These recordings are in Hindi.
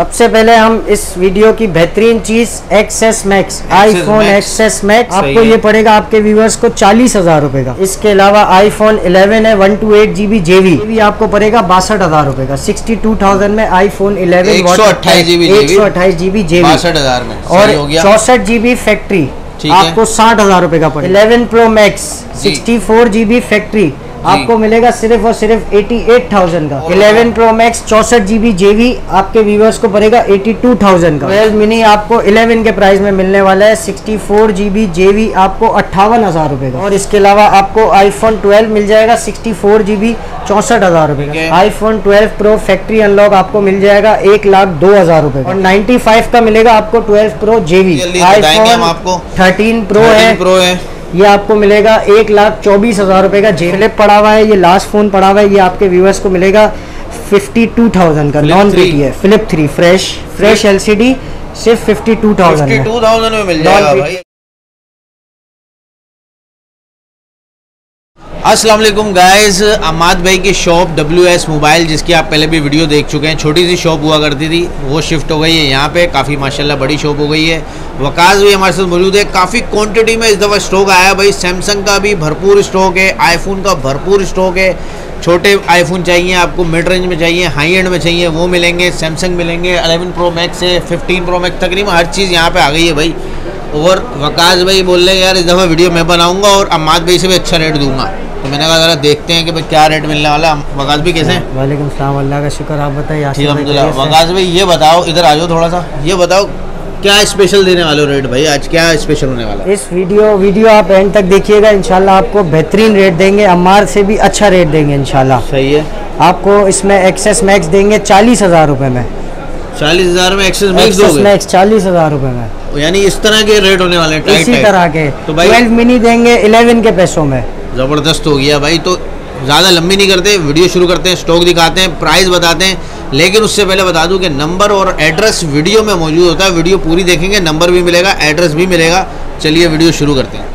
सबसे पहले हम इस वीडियो की बेहतरीन चीज़ XS Max iPhone. XS Max आपको ये पड़ेगा आपके व्यूवर्स को चालीस हज़ार रूपए का। इसके अलावा आईफोन 11 है वन टू एट जीबी जेवी भी आपको पड़ेगा बासठ हज़ार रूपए का। सिक्सटी टू थाउज़ेंड में आईफोन 11 128 GB एक सौ अट्ठाईस जीबी जेवी बासठ हज़ार में। और चौसठ जीबी फैक्ट्री आपको साठ हज़ार रूपए का पड़ेगा। Eleven Pro Max sixty four GB factory आपको मिलेगा सिर्फ़ और सिर्फ़ एटी एट थाउज़ेंड का। और इलेवन प्रो मैक्स चौसठ जीबी जेवी आपके व्यूवर्स को पड़ेगा एटी टू थाउज़ेंड का। ट्वेल्व मिनी आपको इलेवन के प्राइस में मिलने वाला है। सिक्सटी फोर जीबी जेवी आपको अट्ठावन हज़ार रूपए का। और इसके अलावा आपको आईफोन ट्वेल्व मिल जाएगा सिक्सटी फोर जीबी चौसठ हज़ार रूपए। का। आईफोन 12 प्रो फैक्ट्री अनलॉक आपको मिल जाएगा एक लाख दो हज़ार रूपए का। और 95 का मिलेगा आपको 12 प्रो जेवी। हम आपको। 13 प्रो है। ये आपको मिलेगा एक लाख चौबीस हज़ार रुपये का जे फ्लिप पड़ा हुआ है ये लास्ट फ़ोन पड़ा हुआ है ये आपके व्यूवर्स को मिलेगा फिफ्टी टू थाउज़ेंड का नॉन बी टी है flip three fresh fresh LCD सिर्फ़ fifty two fifty thousand two thousand में मिल जाएगा भाई। अस्सलाम वालेकुम गाइस, अमाद भाई की शॉप डब्ल्यू एस मोबाइल, जिसकी आप पहले भी वीडियो देख चुके हैं। छोटी सी शॉप हुआ करती थी, वो शिफ्ट हो गई है यहाँ पे। काफ़ी माशाल्लाह बड़ी शॉप हो गई है। वकास भी हमारे साथ मौजूद है। काफ़ी क्वांटिटी में इस दफ़ा स्टॉक आया भाई। सैमसंग का भी भरपूर स्टॉक है। आईफोन का भरपूर स्टॉक है। छोटे आईफोन चाहिए, आपको मिड रेंज में चाहिए हाई एंड में चाहिए, वो मिलेंगे। सैमसंग मिलेंगे। 11 प्रो मैक्स है 15 प्रो मैक्स तकरीबन हर चीज़ यहाँ पे आ गई है भाई। और वकास भाई बोल रहे हैं, यार, इस दफ़ा वीडियो मैं बनाऊँगा और अम्माद भाई से भी अच्छा रेट दूँगा। तो मैंने कहा ज़रा देखते हैं कि भाई क्या रेट मिलने वाला है। वकास भी कैसे वालेकुम सलाम अल्लाह का शुक्र आप बताइए भाई अलहमदिल्ला वकास भाई ये बताओ इधर आ जाओ थोड़ा सा। ये बताओ क्या स्पेशल देने वाले हो रेट भाई? आज क्या स्पेशल होने वाला इस वीडियो वीडियो आप एंड तक देखिएगा इंशाल्लाह आपको बेहतरीन रेट देंगे। अम्मार से भी अच्छा रेट देंगे इंशाल्लाह। सही है। आपको इसमें एक्सेस मैक्स देंगे चालीस हज़ार रूपए में। चालीस हज़ार में एक्सेस मैक्स दोगे? मैक्स चालीस हज़ार रूपए में। यानी इस तरह के रेट होने वाले हैं इसी तरह के। तो भाई- ट्वेल्व मिनी देंगे इलेवन के पैसों में। ज़बरदस्त हो गया भाई। तो ज़्यादा लंबी नहीं करते वीडियो शुरू करते हैं स्टॉक दिखाते हैं प्राइस बताते हैं लेकिन उससे पहले बता दूँ कि नंबर और एड्रेस वीडियो में मौजूद होता है। वीडियो पूरी देखेंगे नंबर भी मिलेगा एड्रेस भी मिलेगा। चलिए वीडियो शुरू करते हैं।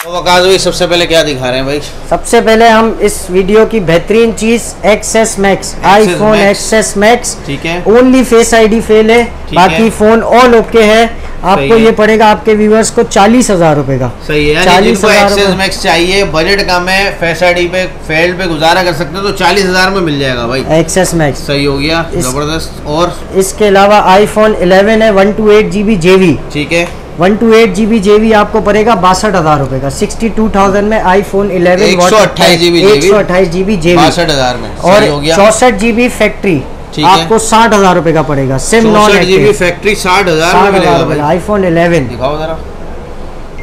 तो वकास भाई सबसे पहले क्या दिखा रहे हैं भाई? सबसे पहले हम इस वीडियो की बेहतरीन चीज़ XS Max iPhone. XS Max ठीक है। ओनली फेस आईडी फेल है बाकी। फ़ोन ऑल ओके है। आपको ये पड़ेगा आपके व्यूवर्स को चालीस हज़ार रूपए का। सही है चालीस हज़ार मैक्स चाहिए बजट कम है फेस आईडी पे फेल्ड पे गुजारा कर सकते हो तो चालीस हज़ार में मिल जाएगा भाई। एक्सेस मैक्स सही हो गया ज़बरदस्त और? इसके अलावा आईफोन 11 है वन टू एट जीबी जेवी ठीक है। वन टू एट जीबी जेवी आपको पड़ेगा बासठ हज़ार रूपए का। सिक्सटी टू थाउज़ेंड में 11 128 GB एक सौ अट्ठाईस जीबी जेवी बासठ हज़ार में। और चौसठ जीबी फैक्ट्री। आपको साठ हज़ार रूपए का पड़ेगा। Sim non GB active factory साठ हज़ार आईफोन 11 दिखाओ जरा।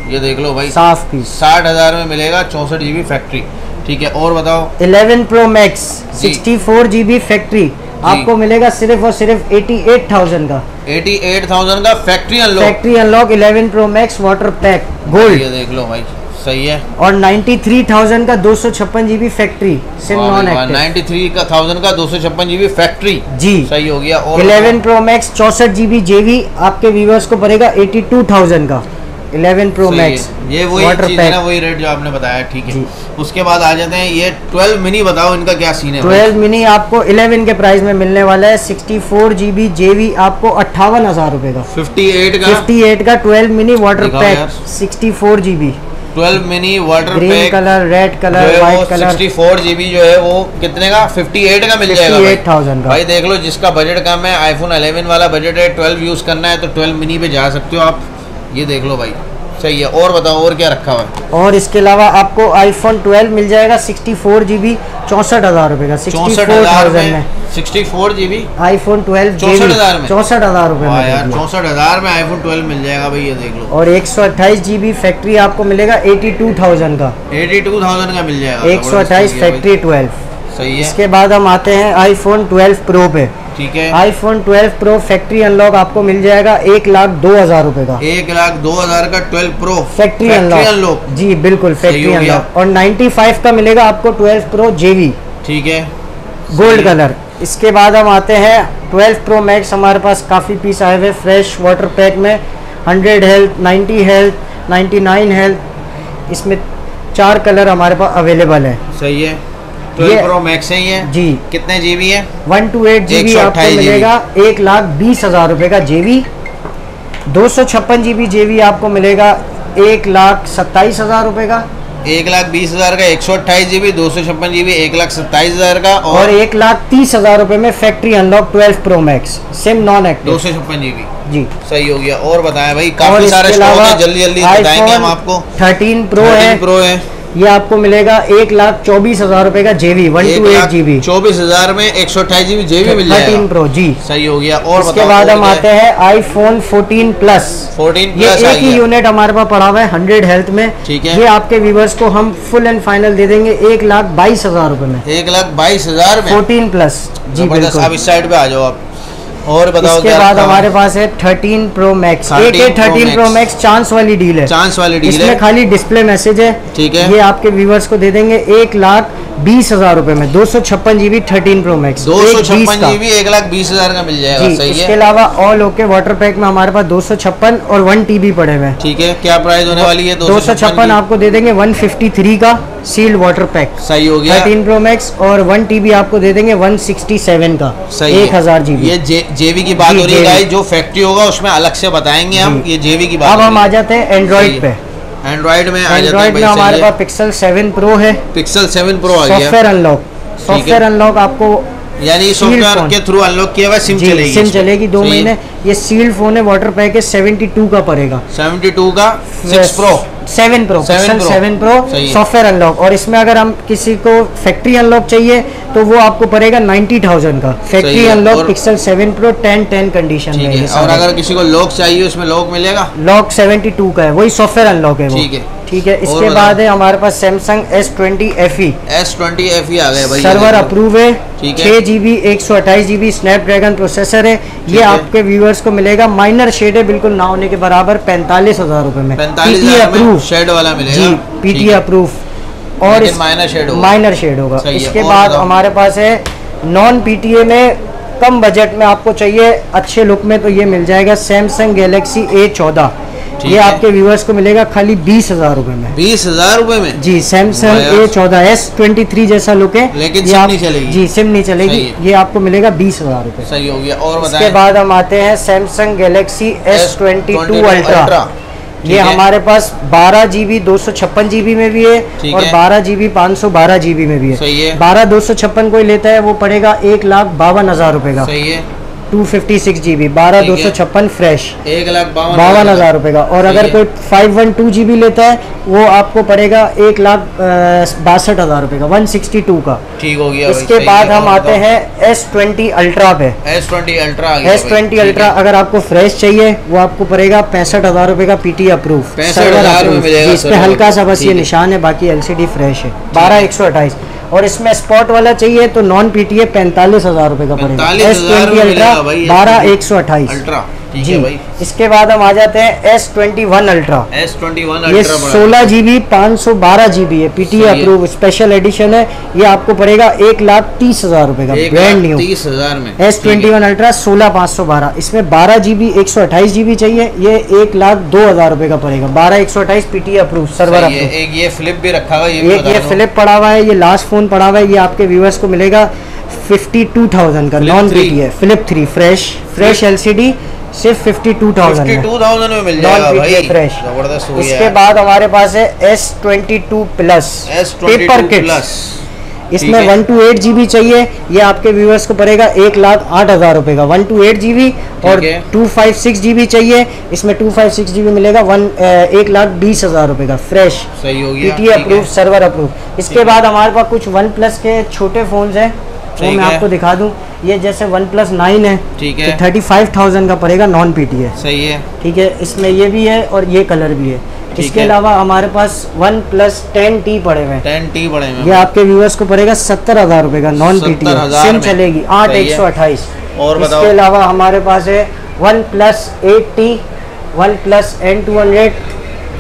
ये देख लो भाई। साफ़ पीस। साठ हज़ार में मिलेगा चौसठ जीबी फैक्ट्री ठीक है और बताओ। 11 प्रो मैक्स जी। 64 जीबी फैक्ट्री आपको मिलेगा सिर्फ़ और सिर्फ़ 88,000 का। एटी एट थाउज़ेंड का factory unlock factory unlock 11 Pro Max water pack gold ये देख लो भाई। सही है। और 93,000 का दो सौ छप्पन GB factory sim active ninety three का थाउज़ेंड का दो सौ छप्पन जीबी फैक्ट्री जी। सही हो गया और 11 प्रो मैक्स चौसठ जीबी जेवी आपके व्यूवर्स को पड़ेगा 82,000 का। 11 प्रो मैक्स ये वही चीज़ है ना वही रेट जो आपने बताया ठीक है। उसके बाद आ जाते हैं ये 12 मिनी बताओ इनका क्या सीन है? 12 मिनी आपको 11 के प्राइस में मिलने वाला है 64 जीबी जेवी आपको अट्ठावन हज़ार रूपए का। 58 का? 58 का 12 mini water pack 64 GB 12 mini water green pack colour red colour white colour. 64 GB जो है वो कितने का? 58 का मिल जाएगा 58,000 का। भाई देख लो जिसका बजट कम है आईफोन 11 वाला बजट है 12 यूज़ करना है तो 12 मिनी पे जा सकते हो आप। ये देख लो भाई। सही है। और बताओ और क्या रखा हुआ है? और इसके अलावा आपको आईफोन 12 मिल जाएगा 64 जीबी चौसठ हज़ार रुपए का। चौसठ 64,000 हज़ार में। में 64 जीबी आईफोन 12 64,000 में? चौसठ हज़ार रुपए यार चौसठ हज़ार में आईफोन 12 मिल जाएगा भाई ये देख लो। और 128 जीबी फैक्ट्री आपको मिलेगा 82,000 का। 82000 का मिल जाएगा 128 ज़बरदस्त हो गया फैक्ट्री 12 भाई। सही है। इसके बाद हम आते हैं आई फ़ोन ट्वेल्व प्रो पे। ठीक है। आईफोन 12 प्रो फैक्ट्री अनलॉक आपको मिल जाएगा एक लाख दो हज़ार रूपए का। एक लाख दो हज़ार का 12 प्रो फैक्ट्री अनलॉक जी बिल्कुल फैक्ट्री अनलॉक और 95 का मिलेगा आपको 12 प्रो जेवी ठीक है। गोल्ड कलर इसके बाद हम आते हैं 12 प्रो मैक्स। हमारे पास काफ़ी पीस आए हुए फ्रेश वाटर पैक में। 100 हेल्थ 90 हेल्थ 99 हेल्थ। इसमें चार कलर हमारे पास अवेलेबल है। सही है। ट्वेल्व प्रो मैक्स है ये। जी। कितने जीबी है? One two eight G B आपको मिलेगा। एक लाख बीस हज़ार रुपए का जेवी दो सौ छप्पन जी बी आपको मिलेगा। एक लाख सत्ताईस हज़ार रुपए का। एक लाख बीस हज़ार का एक सौ अट्ठाईस जीबी दो सौ छप्पन जीबी एक लाख सत्ताईस हज़ार का और और एक लाख तीस हज़ार रूपए में factory unlock twelve Pro Max sim non दो सौ छप्पन जीबी। जी। सही हो गया। और बताएँ भाई काफ़ी सारे स्टॉक है जल्दी जल्दी बताएँगे हम आपको। थर्टीन प्रो है। प्रो है। ये आपको मिलेगा एक लाख चौबीस हज़ार रूपए का जेवी वन टू एट जीबी। चौबीस हज़ार में एक सौ अठाईस जीबी जेबी मिल थर्टीन प्रो जी। सही हो गया और इसके बाद हम आते हैं आईफोन 14 प्लस फोर्टीन ये प्लस आ एक ही यूनिट हमारे पास पड़ा हुआ है हंड्रेड हेल्थ में। ठीक है। ये आपके व्यूवर्स को हम फुल एंड फाइनल दे देंगे एक लाख बाईस हज़ार रूपए में। एक लाख बाईस हज़ार फोर्टीन प्लस जी बिल्कुल। आप इस साइड पे आ जाओ आप। और बताओ इसके बाद हमारे पास है 13 प्रो मैक्स 13 एक है 13 प्रो मैक्स चांस वाली डील है। चांस वाली डील इसमें है। खाली डिस्प्ले मैसेज है। ठीक है। ये आपके व्यूवर्स को दे देंगे एक लाख बीस हज़ार रूपए में। दो सौ छप्पन जीबी थर्टीन प्रो मैक्स। दो सौ छप्पन जीबी एक लाख बीस हज़ार का मिल जाएगा सही इसके अलावा ऑल ओके वाटर पैक में हमारे पास दो सौ छप्पन और वन टीबी पड़े हुए हैं। ठीक है क्या प्राइस होने वाली है? दो सौ छप्पन आपको दे देंगे वन फिफ्टी थ्री का सील्ड वाटर पैक सही हो गया। थर्टीन प्रो मैक्स और वन टीबी आपको दे देंगे वन सिक्सटी सेवन का। सही एक हज़ार जीबी। ये जे, जेवी की बात हो रही है जो फैक्ट्री होगा उसमें अलग से बताएँगे हम। ये जेवी की बात अब हम आ जाते हैं एंड्रॉइड पे। एंड्रॉइड में आ जाते हैं एंड्रॉइड में हमारे पास पिक्सल सेवन प्रो है। पिक्सल सेवन प्रो आ गया। सॉफ्टवेयर अनलॉक सॉफ्टवेयर अनलॉक आपको यानी सॉफ्टवेयर के थ्रू अनलॉक किया हुआ सिम चलेगी सिम चलेगी दो महीने। ये सील्ड फ़ोन है वाटर पैक है सेवेंटी टू का पड़ेगा सेवेंटी टू का six Pro seven Pro 7 seven Pro software unlock और इसमें अगर हम किसी को फैक्ट्री अनलॉक चाहिए तो वो आपको पड़ेगा नाइन्टी थाउज़ेंड का। Factory unlock Pixel seven Pro ten ten condition में और अगर किसी को लॉक चाहिए उसमें लॉक मिलेगा? लॉक 72 का है वही सॉफ्टवेयर अनलॉक है वो। ठीक है। ठीक है इसके बाद है हमारे पास Samsung S twenty F E S twenty F E आ गया भाई सर्वर अप्रूव है ठीक है। छः जी बी एक सौ अट्ठाईस जी बी स्नैपड्रैगन प्रोसेसर है। ये। आपके व्यूअर्स को मिलेगा। माइनर शेड है बिल्कुल ना होने के बराबर पैंतालीस हज़ार रूपए में। में approved। शेड वाला मिलेगा। जी ठीक पीटी अप्रूव और माइनर होगा। माइनर शेड होगा। इसके बाद हमारे पास है नॉन पीटीए में कम बजट में आपको चाहिए अच्छे लुक में तो ये मिल जाएगा सैमसंग गैलेक्सी ए चौदह। ये आपके व्यूअर्स को मिलेगा खाली बीस हज़ार रूपए में। बीस हज़ार रूपए में? जी सैमसंग ए चौदह एस ट्वेंटी थ्री जैसा लुक है। लेकिन सिम नहीं चलेगी। जी सिम नहीं चलेगी। ये आपको मिलेगा बीस हज़ार रुपए। सही हो गया। और इसके बाद हम आते हैं Samsung Galaxy S twenty two Ultra ये हमारे पास बारह जीबी दो सौ छप्पन जीबी में भी है और बारह जीबी पाँच सौ बारह जीबी में भी है। बारह दो सौ छप्पन कोई लेता है वो पड़ेगा एक लाख बावन हज़ार रूपए का। सही है। टू फिफ्टी सिक्स जीबी बारह दो सौ छप्पन फ्रेश एक लाख बावन हज़ार रुपए का। और अगर कोई five one two G B लेता है वो आपको पड़ेगा एक लाख बासठ हज़ार रुपए का वन सिक्सटी टू का। ठीक हो गया इसके बाद हम आते हैं एस ट्वेंटी अल्ट्रा पे। S twenty Ultra S twenty Ultra अगर आपको फ्रेश चाहिए वो आपको पड़ेगा पैंसठ हज़ार रुपए का पीटी अप्रूव 65,000 में इस पे हल्का सा बस ये है। निशान है बाकी एलसीडी फ्रेश है। बारह एक सौ अट्ठाईस। और इसमें स्पॉट वाला चाहिए तो नॉन पीटीए पैंतालीस हज़ार रूपए का पड़ेगा. एस ट्वेंटी अल्ट्रा बारह एक सौ अट्ठाईस. अल्ट्रा ठीक जी। है भाई। इसके बाद हम आ जाते हैं S twenty one Ultra S twenty one ये सोलह जीबी पाँच सौ बारह जीबी है। पीटी अप्रूव स्पेशल एडिशन है। ये आपको पड़ेगा एक लाख तीस हज़ार रूपए का। ब्रांड न्यू तीस हज़ार में। एस ट्वेंटी वन अल्ट्रा सोलह पाँच सौ बारह। इसमें बारह जी बी एक सौ अट्ठाईस जी बी चाहिए। ये एक लाख दो हज़ार रूपए का पड़ेगा। बारह एक सौ अट्ठाईस पीटी अप्रूव सर्वर एक ये फ्लिप भी रखा हुआ है, ये। फ्लिप पड़ा हुआ है ये लास्ट फ़ोन पड़ा हुआ है ये आपके व्यूअर्स को मिलेगा फिफ्टी टू थाउज़ेंड का नॉन पीटी है flip three fresh fresh LCD सिर्फ़ फिफ्टी टू थाउज़ेंड 52,000 में मिल जाएगा भाई। फ्रेश ज़बरदस्त इसके बाद हमारे पास है S twenty two plus paper two kit plus इसमें वन टू एट जीबी चाहिए। ये आपके व्यूअर्स को पड़ेगा एक लाख आठ हज़ार रुपए का। One two eight G B और two five six G B चाहिए। इसमें two five six G B मिलेगा। वन एक लाख बीस हज़ार रुपए का। फ्रेश सही हो गया। अप्रूव सर्वर अप्रूव इसके बाद हमारे पास कुछ वन प्लस के छोटे फोन्स हैं। वो मैं आपको दिखा दूँ। ये जैसे वन प्लस नाइन है ठीक है। थर्टी फाइव थाउज़ेंड का पड़ेगा नॉन पी टी है सही है। ठीक है इसमें ये भी है और ये कलर भी है। इसके अलावा हमारे पास वन प्लस टेन टी पड़े हुए टेन टी बड़े में ये आपके व्यूअर्स को पड़ेगा सत्तर हज़ार रुपए का नॉन पीटी 70,000 सिम चलेगी। आठ एक सौ अट्ठाईस। और इसके अलावा हमारे पास है OnePlus eight T OnePlus N two hundred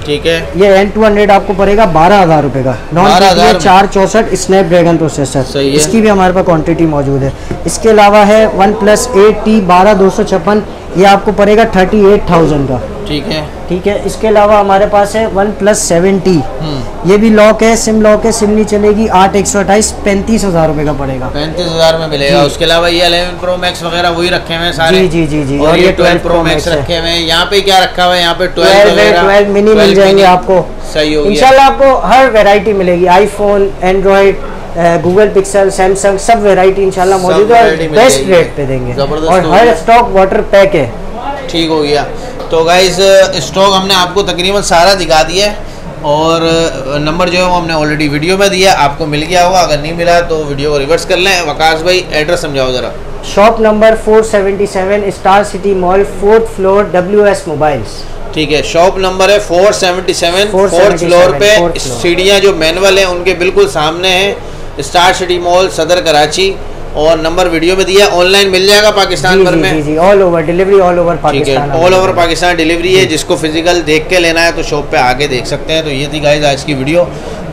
ठीक है। ये एन टू हंड्रेड आपको पड़ेगा बारह हज़ार रूपए का। नॉन 12,000 पीटी में। चार चौसठ स्नैप ड्रैगन प्रोसेसर सही है। इसकी भी हमारे पास क्वांटिटी मौजूद है। इसके अलावा है वन प्लस एट टी बारह दो सौ छप्पन। ये आपको पड़ेगा थर्टी एट थाउज़ेंड का। ठीक है। ठीक है? इसके अलावा हमारे पास है वन प्लस सेवेंटी। हम्म। ये भी लॉक है सिम लॉक है सिम नहीं चलेगी। आठ एक सौ अट्ठाईस पैंतीस हज़ार रुपए का पड़ेगा। पैंतीस हज़ार में मिलेगा। उसके अलावा ये 11 प्रो मैक्स वगैरह वही रखे हुए सारे। जी, जी, जी, जी। और, और ये ये 12 12 प्रो मैक्स रखे हुए हैं। यहाँ पे क्या रखा हुआ है? यहाँ पे ट्वेल्व ट्वेल्व मिनी मिल जाएँगे आपको। सही हो गया। इंशाल्लाह आपको हर वैरायटी मिलेगी। IPhone Android Google Pixel Samsung सब वैरायटी इंशाल्लाह मौजूद है बेस्ट रेट पे देंगे। और हर स्टॉक वाटर पैक है। ठीक हो गया। तो गाइज़ स्टॉक हमने आपको तकरीबन सारा दिखा दिया है और नंबर जो है वो हमने ऑलरेडी वीडियो में दिया आपको मिल गया होगा अगर नहीं मिला तो वीडियो को रिवर्स कर लें। वकास भाई एड्रेस समझाओ ज़रा। Shop number 477 star city mall fourth floor W S mobiles ठीक है शॉप नंबर है 477 फोर्थ फ्लोर पे सीढ़ियाँ जो मैनुअल हैं उनके बिल्कुल सामने है। स्टार सिटी मॉल सदर कराची। और नंबर वीडियो में दिया ऑनलाइन मिल जाएगा पाकिस्तान भर में। जी जी all over delivery all over Pakistan all over Pakistan delivery है जिसको फ़िज़िकल देख के लेना है तो शॉप पे आके देख सकते हैं। तो ये थी गाइज़ आज की वीडियो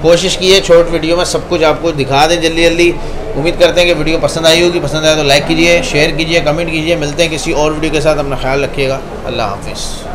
कोशिश की है छोट वीडियो में सब कुछ आपको दिखा दें जल्दी जल्दी। उम्मीद करते हैं कि वीडियो पसंद आई होगी पसंद आए तो लाइक कीजिए शेयर कीजिए कमेंट कीजिए। मिलते हैं किसी और वीडियो के साथ अपना ख्याल रखिएगा। अल्लाह हाफिज़।